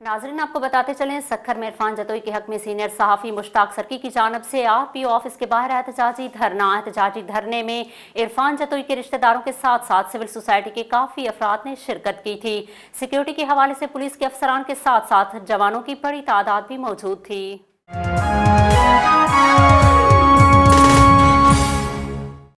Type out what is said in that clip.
नाजरीन, आपको बताते चलें, सखर में इरफान जतोई के हक में सीनियर सहाफ़ी मुश्ताक सरकी की जानब से आर पी ओ ऑफ़िस के बाहर एहतजाजी धरना, एहतजाजी धरने में इरफान जतोई के रिश्तेदारों के साथ साथ सिविल सोसाइटी के काफ़ी अफराद ने शिरकत की थी। सिक्योरिटी के हवाले से पुलिस के अफसरान के साथ साथ जवानों की बड़ी तादाद भी मौजूद थी।